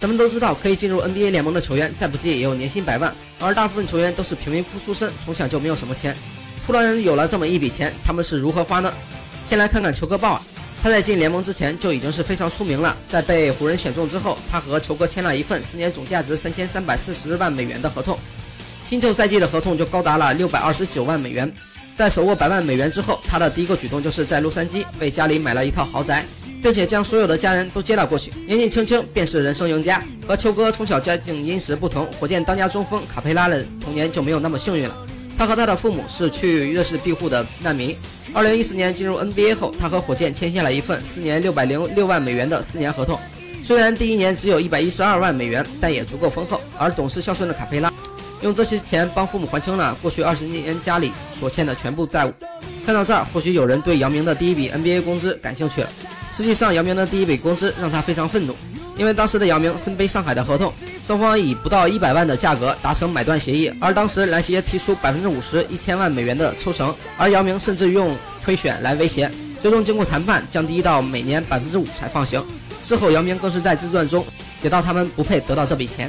咱们都知道，可以进入 NBA 联盟的球员，再不济也有年薪百万，而大部分球员都是贫民窟出身，从小就没有什么钱。突然有了这么一笔钱，他们是如何花呢？先来看看球哥鲍尔，他在进联盟之前就已经是非常出名了。在被湖人选中之后，他和球哥签了一份四年总价值三千三百四十万美元的合同，新秀赛季的合同就高达了六百二十九万美元。在手握百万美元之后，他的第一个举动就是在洛杉矶为家里买了一套豪宅。并且将所有的家人都接了过去。年纪轻轻便是人生赢家。和秋哥从小家境殷实不同，火箭当家中锋卡佩拉的童年就没有那么幸运了。他和他的父母是去瑞士庇护的难民。二零一四年进入 NBA 后，他和火箭签下了一份四年六百零六万美元的四年合同。虽然第一年只有一百一十二万美元，但也足够丰厚。而懂事孝顺的卡佩拉，用这些钱帮父母还清了过去二十年家里所欠的全部债务。看到这儿，或许有人对姚明的第一笔 NBA 工资感兴趣了。实际上，姚明的第一笔工资让他非常愤怒，因为当时的姚明身背上海的合同，双方以不到一百万的价格达成买断协议，而当时篮协提出百分之五十一千万美元的抽成，而姚明甚至用推选来威胁，最终经过谈判降低到每年百分之五才放行。事后，姚明更是在自传中写到：“他们不配得到这笔钱。”